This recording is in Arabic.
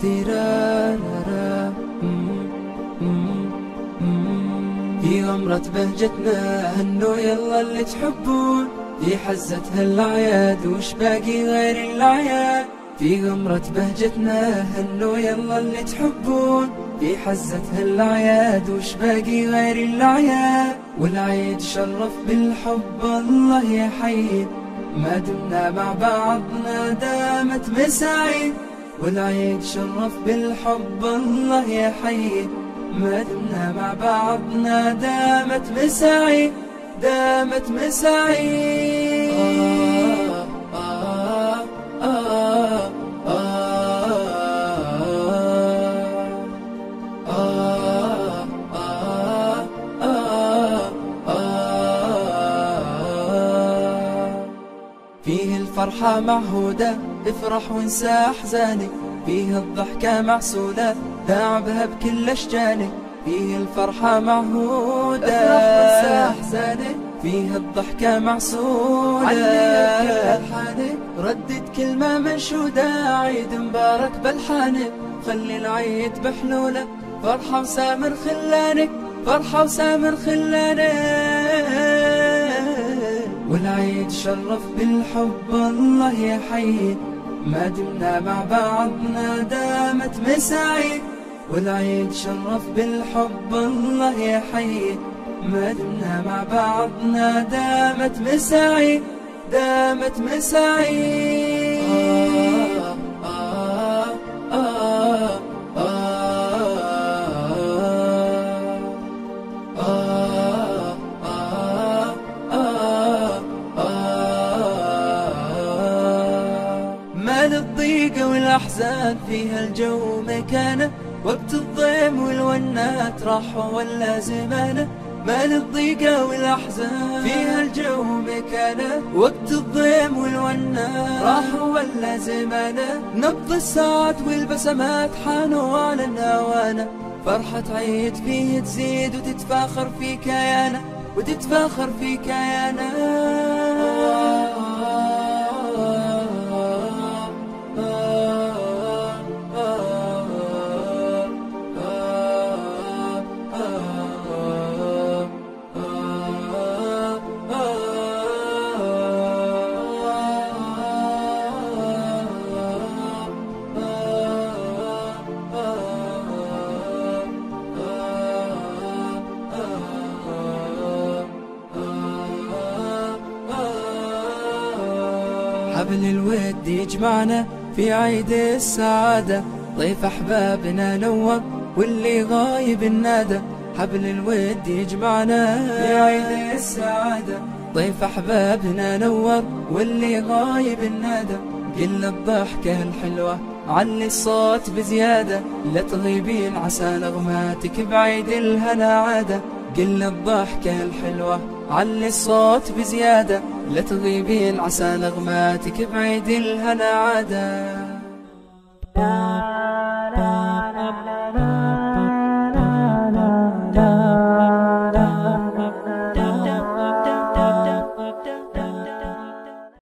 tira في غمرة بهجتنا هنو يلا اللي تحبون. في حزة هالأعياد وش باقي غير الأعياد؟ في غمرة بهجتنا هنو يلا اللي تحبون. في حزة هالأعياد وش باقي غير الأعياد؟ والعيد شرف بالحب الله يحيي ما دمنا مع بعضنا دامت مساعيد. والعيد شرف بالحب الله يحيي ما دمنا مع بعضنا دامت مساعيد دامت آه فيه الفرحة معهودة افرح وانسى أحزانك. فيه الضحكة معسولة داعبها بكل أشجانك فيه الفرحة معهودة. أحزانك فيه الضحكة معسولة ردد كلمة منشودة عيد مبارك بلحانك خلي العيد بحلولة. فرحة وسامر خلانك فرحة وسامر خلانك والعيد شرف بالحب الله يحيي. ما دمنا مع بعضنا دامت مساعيد والعيد شرف بالحب الله يحيي ما دمنا مع بعضنا دامت مساعيد دامت مساعيد للضيق والأحزان فيها الجو مكانه وقت الضيم والونات راحوا ولا زمانه. ما للضيقة والأحزان فيها الجو مكانه وقت الضيم والونات راحوا ولا زمانه. نبض الساعات والبسمات حانوا على النوانه فرحة عيد فيه تزيد وتتفاخر في كيانه وتتفاخر في كيانه. حبل الود يجمعنا في عيد السعادة. ضيف أحبابنا نور واللي غايب النادى. حبل الود يجمعنا في عيد السعادة. ضيف أحبابنا نور واللي غايب النادى. قل الضحكة الحلوة علي الصوت بزيادة. لا تغيبين عسى نغماتك بعيد الهنا عادة. قل الضحكة الحلوة علي الصوت بزيادة. لا تغيبين عسى نغماتك بعيد الهنا عدا